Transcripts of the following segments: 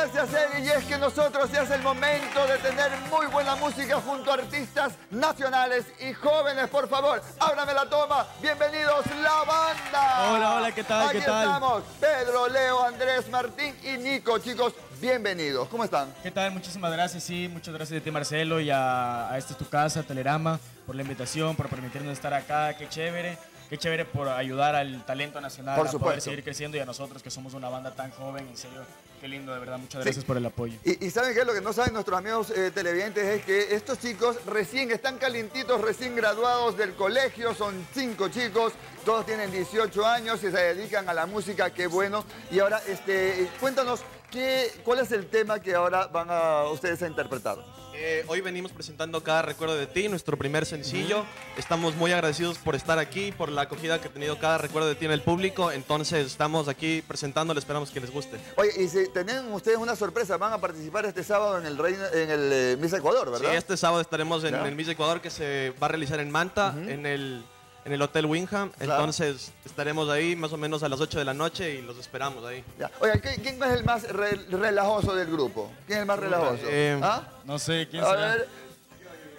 Gracias, Eli. Y es que nosotros ya es el momento de tener muy buena música junto a artistas nacionales y jóvenes. Por favor, ábrame la toma. Bienvenidos, la banda. Hola, hola, ¿qué tal? Aquí ¿Qué tal? estamos. Pedro, Leo, Andrés, Martín y Nico. Chicos, bienvenidos. ¿Cómo están? ¿Qué tal? Muchísimas gracias, sí, muchas gracias a ti Marcelo y a, a Esta es tu casa, Telerama, por la invitación, por permitirnos estar acá, qué chévere, qué chévere por ayudar al talento nacional Por a poder supuesto. seguir creciendo y a nosotros que somos una banda tan joven, en serio, qué lindo, de verdad, muchas gracias por el apoyo. Y, y ¿saben qué? Lo que no saben nuestros amigos eh, televidentes es que estos chicos recién están calientitos, recién graduados del colegio, son cinco chicos, todos tienen 18 años y se dedican a la música, qué bueno. Y ahora, este, cuéntanos, ¿qué, ¿cuál es el tema que ahora van a ustedes a interpretar? Eh, hoy venimos presentando Cada Recuerdo de Ti, nuestro primer sencillo. Estamos muy agradecidos por estar aquí, por la acogida que ha tenido Cada Recuerdo de Ti en el público. Entonces estamos aquí presentándolo, esperamos que les guste. Oye, y si tienen ustedes una sorpresa, van a participar este sábado en el, Reino, en el eh, Miss Ecuador, ¿verdad? Sí, este sábado estaremos en Ya. el Miss Ecuador que se va a realizar en Manta, en, el, en el Hotel Wingham. Claro. Entonces estaremos ahí más o menos a las 8 de la noche y los esperamos ahí. Ya. Oye, ¿quién, quién es el más re- relajoso del grupo? ¿Quién es el más relajoso? eh, ¿Ah? No sé, ¿quién A será? ver,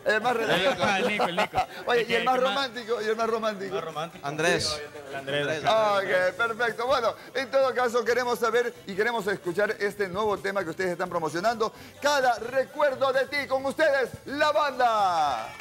el más El relajoso. Nico, el Nico. Oye, El y el más romántico, y el más romántico. Más romántico. Andrés. El Andrés. Andrés. acá. Ok, perfecto. Bueno, en todo caso queremos saber y queremos escuchar este nuevo tema que ustedes están promocionando. Cada recuerdo de ti con ustedes, la banda.